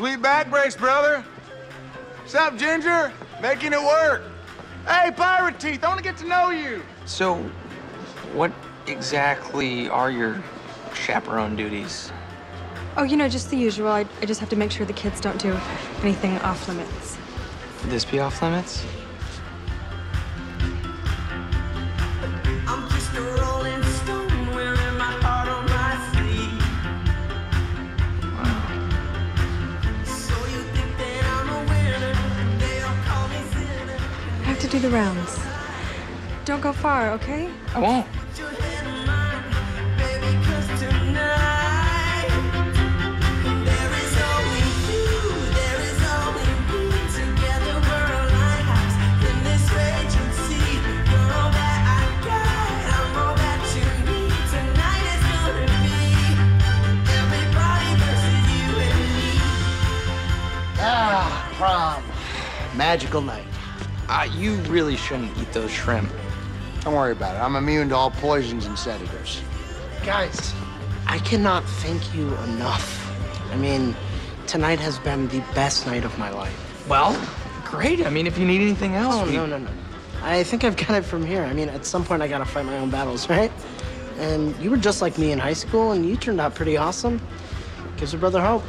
Sweet back brace, brother. What's up, Ginger? Making it work. Hey, Pirate Teeth, I want to get to know you. So, what exactly are your chaperone duties? Oh, you know, just the usual. I, I just have to make sure the kids don't do anything off limits. Would this be off limits? Do the rounds. Don't go far, okay? I won't. Put your head in mine, baby, 'cause tonight there is only you, there is only me. Together we're a lighthouse in this raging sea. You're all that I got, I'm all that you need. Tonight is gonna be everybody versus you and me. Ah, prom. Magical night. Uh, you really shouldn't eat those shrimp. Don't worry about it. I'm immune to all poisons and sedatives. Guys, I cannot thank you enough. I mean, tonight has been the best night of my life. Well, great. I mean, if you need anything else, Oh, we- no, no, no. I think I've got it from here. I mean, at some point, I gotta fight my own battles, right? And you were just like me in high school, and you turned out pretty awesome. Gives a brother hope.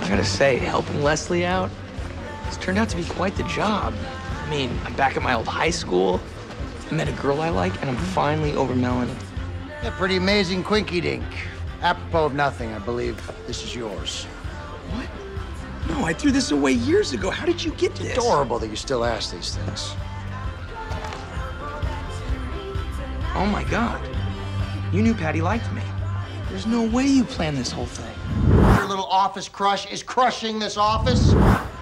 I gotta say, helping Leslie out, it's turned out to be quite the job. I mean, I'm back at my old high school. I met a girl I like, and I'm finally over Melanie. Yeah, pretty amazing quinky dink. Apropos of nothing, I believe this is yours. What? No, I threw this away years ago. How did you get this? Adorable that you still ask these things. Oh my God. You knew Patty liked me. There's no way you planned this whole thing. Your little office crush is crushing this office?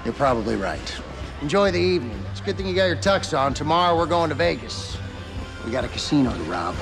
You're probably right. Enjoy the evening. It's a good thing you got your tux on. Tomorrow we're going to Vegas. We got a casino to rob.